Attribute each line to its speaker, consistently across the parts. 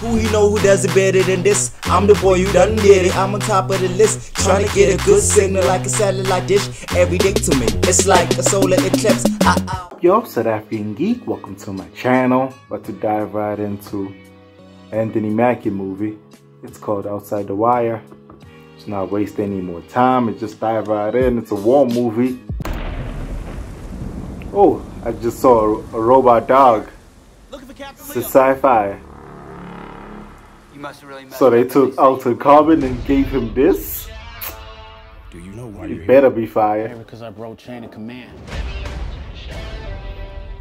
Speaker 1: Who he know who does it better than this? I'm the boy who done did it. I'm on top of the list, trying to get a good signal like a satellite dish. Every day to me, it's like a solar eclipse. I, I
Speaker 2: Yo, South African Geek, welcome to my channel. About to dive right into Anthony Mackie movie. It's called Outside the Wire. Let's not waste any more time and just dive right in. It's a war movie. Oh, I just saw a, a robot dog. It's a sci-fi.
Speaker 3: You must have really messed
Speaker 2: So they took
Speaker 3: at least.
Speaker 2: Altered Carbon and gave him this.
Speaker 4: Do you know why
Speaker 2: It
Speaker 4: you're here?
Speaker 2: better be fired.
Speaker 4: Because I broke chain of command.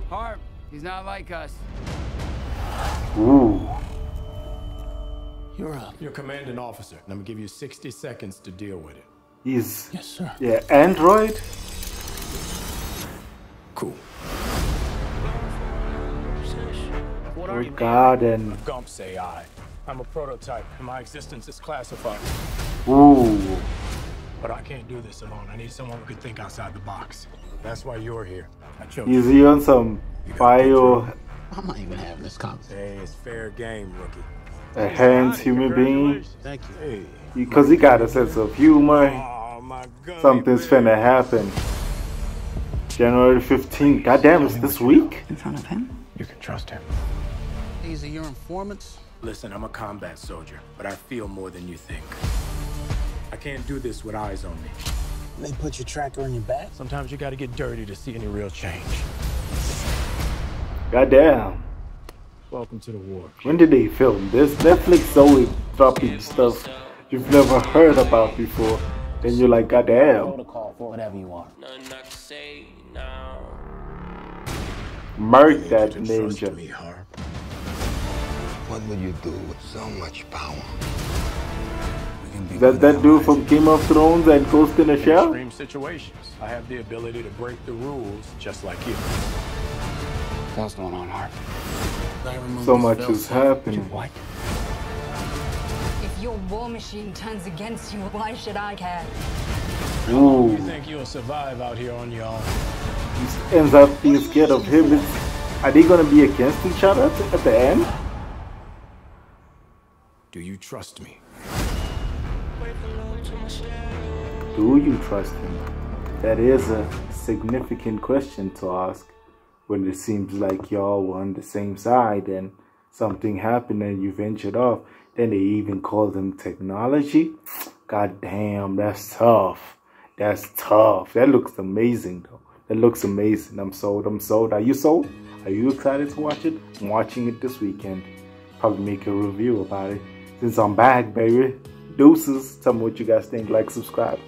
Speaker 3: Harp, he's not like us.
Speaker 2: Ooh.
Speaker 4: You're up. You're commanding officer, and I'm gonna give you 60 seconds to deal with it.
Speaker 2: He's
Speaker 4: Yes, sir.
Speaker 2: yeah, Android.
Speaker 4: Cool. What
Speaker 2: Oh God and
Speaker 4: Gumps AI. I'm a prototype, and my existence is classified.
Speaker 2: ooh.
Speaker 4: But I can't do this alone. I need someone who can think outside the box. That's why you're here. I chose.
Speaker 2: Is he on some bio
Speaker 5: I'm not even having this conversation.
Speaker 4: Hey, it's fair game, rookie.
Speaker 2: A hands human being?
Speaker 5: Thank you.
Speaker 4: Hey.
Speaker 2: Because he got a sense of humor.
Speaker 4: Oh my god.
Speaker 2: Something's finna happen. January 15th. Goddamn, it's this week?
Speaker 5: In front of him?
Speaker 4: You can trust him.
Speaker 5: These are your informants?
Speaker 4: Listen, I'm a combat soldier, but I feel more than you think. I can't do this with eyes on me.
Speaker 5: They put your tracker on your back?
Speaker 4: Sometimes you gotta get dirty to see any real change.
Speaker 2: Goddamn.
Speaker 4: Welcome to the war.
Speaker 2: When did they film this? Netflix always dropping stuff you've never heard about before. Then you're like, goddamn.
Speaker 5: Protocol for whatever you are.
Speaker 2: Murk that
Speaker 4: Trust me,
Speaker 2: ninja.
Speaker 4: Harp.
Speaker 6: What will you do with so much power?
Speaker 2: That that dude from Game of Thrones and Ghost in the
Speaker 4: In
Speaker 2: Shell?
Speaker 4: extreme situations, I have the ability to break the rules just like you.
Speaker 5: What the hell's going on, Harp?
Speaker 2: So much is happening.
Speaker 5: What?
Speaker 7: If your war machine turns against you, why should I care?
Speaker 2: Ooh.
Speaker 4: You think you'll survive out here on your own?
Speaker 2: He ends up being scared of him. Are they gonna be against each other at the end?
Speaker 4: Do you trust me?
Speaker 2: Do you trust him? That is a significant question to ask when it seems like y'all were on the same side and something happened and you ventured off. Then they even call them technology. God damn, that's tough. That's tough. That looks amazing though. That looks amazing. I'm sold. I'm sold. Are you sold? Are you excited to watch it? I'm watching it this weekend. Probably make a review about it. Since I'm back, baby. Deuces. Tell me what you guys think. Like, subscribe.